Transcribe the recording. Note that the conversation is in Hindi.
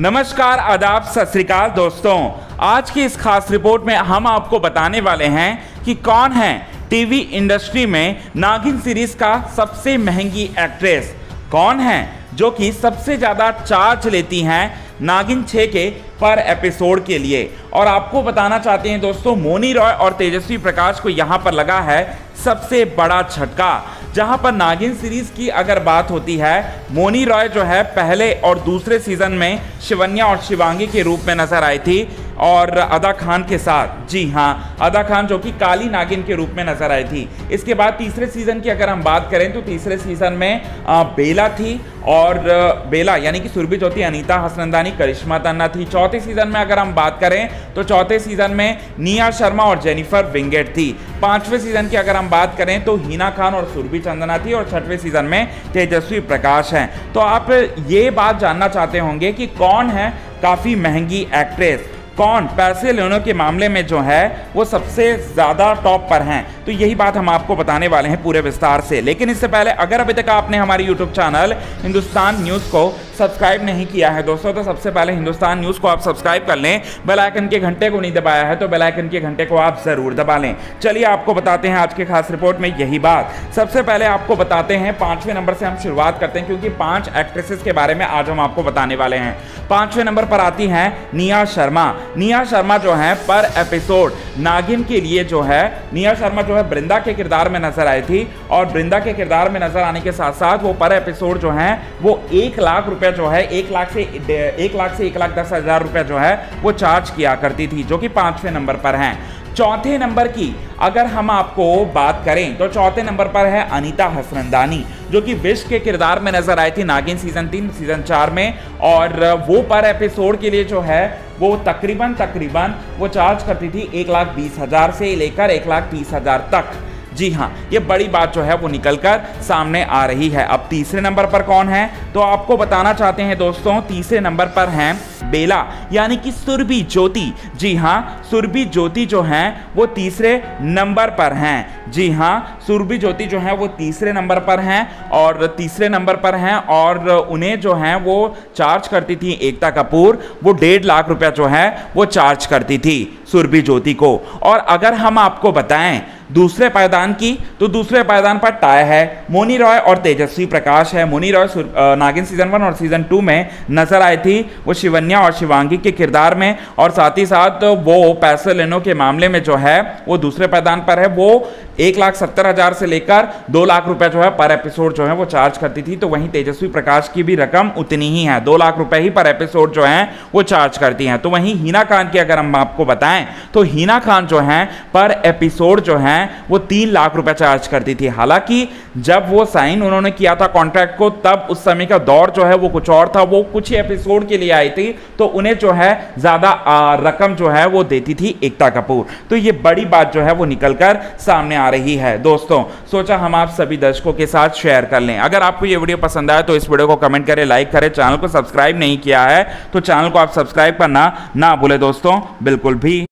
नमस्कार, आदाब, सत श्रीकाल दोस्तों। आज की इस खास रिपोर्ट में हम आपको बताने वाले हैं कि कौन है टीवी इंडस्ट्री में नागिन सीरीज़ का सबसे महँगी एक्ट्रेस। कौन है जो कि सबसे ज़्यादा चार्ज लेती हैं नागिन छः के पर एपिसोड के लिए। और आपको बताना चाहते हैं दोस्तों, मोनी रॉय और तेजस्वी प्रकाश को यहाँ पर लगा है सबसे बड़ा झटका, जहाँ पर नागिन सीरीज़ की अगर बात होती है, मोनी रॉय जो है पहले और दूसरे सीज़न में शिवन्या और शिवांगी के रूप में नज़र आई थी। और अदा खान के साथ। जी हाँ अदा खान जो कि काली नागिन के रूप में नज़र आई थी। इसके बाद तीसरे सीज़न की अगर हम बात करें तो तीसरे सीज़न में बेला थी और बेला यानी कि सुरभि ज्योति, अनीता हसनंदानी, करिश्मा तन्ना थी। चौथे सीज़न में अगर हम बात करें तो चौथे सीज़न में निया शर्मा और जेनिफर विंगेट थी। पाँचवें सीज़न की अगर हम बात करें तो हीना खान और सुरभि चंदना थी और छठवें सीज़न में तेजस्वी प्रकाश हैं। तो आप ये बात जानना चाहते होंगे कि कौन है काफ़ी महँगी एक्ट्रेस कौन पैसे लेने के मामले में जो है, वो सबसे ज़्यादा टॉप पर हैं। तो यही बात हम आपको बताने वाले हैं पूरे विस्तार से। लेकिन इससे पहले, अगर अभी तक आपने हमारे यूट्यूब चैनल हिंदुस्तान न्यूज़ को सब्सक्राइब नहीं किया है। दोस्तों तो सबसे पहले हिंदुस्तान न्यूज़ को आप सब्सक्राइब कर लें। बेल आइकन के घंटे को नहीं दबाया है तो बेल आइकन के घंटे को आप ज़रूर दबा लें। चलिए, आपको बताते हैं आज के खास रिपोर्ट में यही बात। सबसे पहले आपको बताते हैं, पाँचवें नंबर से हम शुरुआत करते हैं, क्योंकि पाँच एक्ट्रेसेस के बारे में आज हम आपको बताने वाले हैं। पाँचवें नंबर पर आती हैं निया शर्मा। निया शर्मा जो है, पर एपिसोड नागिन के लिए जो है निया शर्मा जो है वृंदा के किरदार में नज़र आई थी और वृंदा के किरदार में नज़र आने के साथ साथ वो पर एपिसोड जो है, वो एक लाख रुपए जो है, एक लाख से, एक लाख से एक लाख दस हज़ार रुपए जो है, वो चार्ज किया करती थी, जो कि पाँचवें नंबर पर हैं। चौथे नंबर की अगर हम आपको बात करें तो चौथे नंबर पर है अनीता हसनंदानी, जो कि विश्व के किरदार में नज़र आई थी नागिन सीज़न तीन सीज़न चार में और वो पर एपिसोड के लिए जो है वो तकरीबन तकरीबन वो चार्ज करती थी एक लाख बीस हज़ार से लेकर एक लाख तीस हज़ार तक। जी हाँ ये बड़ी बात जो है वो निकल कर सामने आ रही है। अब तीसरे नंबर पर कौन है? तो आपको बताना चाहते हैं दोस्तों, तीसरे नंबर पर हैं बेला, यानी कि सुरभि ज्योति। जी हाँ सुरभि ज्योति जो हैं, वो तीसरे नंबर पर हैं। जी हाँ सुरभि ज्योति जो है, वो तीसरे नंबर पर हैं और तीसरे नंबर पर हैं और उन्हें जो है, वो चार्ज करती थी एकता कपूर। वो डेढ़ लाख रुपया जो है, वो चार्ज करती थी सुरभि ज्योति को। और अगर हम आपको बताएँ दूसरे पायदान की तो दूसरे पायदान पर टाय है। मोनी रॉय और तेजस्वी प्रकाश है। मोनी रॉय नागिन सीज़न वन और सीज़न टू में नज़र आई थी। वो शिवन्या और शिवांगी के किरदार में और साथ ही साथ वो पैसे लेने के मामले में जो है, वो दूसरे पायदान पर है। वो एक लाख सत्तर हज़ार से लेकर दो लाख रुपए जो है पर एपिसोड जो है, वो चार्ज करती थी। तो वहीं तेजस्वी प्रकाश की भी रकम उतनी ही है। दो लाख रुपए ही पर एपिसोड जो है, वो चार्ज करती हैं। तो वहीं हीना खान की अगर हम आपको बताएँ तो हीना खान जो है, पर एपिसोड जो है, वो तीन लाख रुपए चार्ज करती थी। हालाँकि जब वो साइन उन्होंने किया था कॉन्ट्रैक्ट को, तब उस समय का दौर जो है वो कुछ और था। वो कुछ ही एपिसोड के लिए आई थी तो उन्हें जो है ज़्यादा रकम जो है वो देती थी एकता कपूर। तो ये बड़ी बात जो है वो निकलकर सामने आ रही है। दोस्तों, सोचा हम आप सभी दर्शकों के साथ शेयर कर लें। अगर आपको ये वीडियो पसंद आया तो इस वीडियो को कमेंट करें लाइक करें। चैनल को सब्सक्राइब नहीं किया है तो चैनल को आप सब्सक्राइब करना ना भूले। दोस्तों, बिल्कुल भी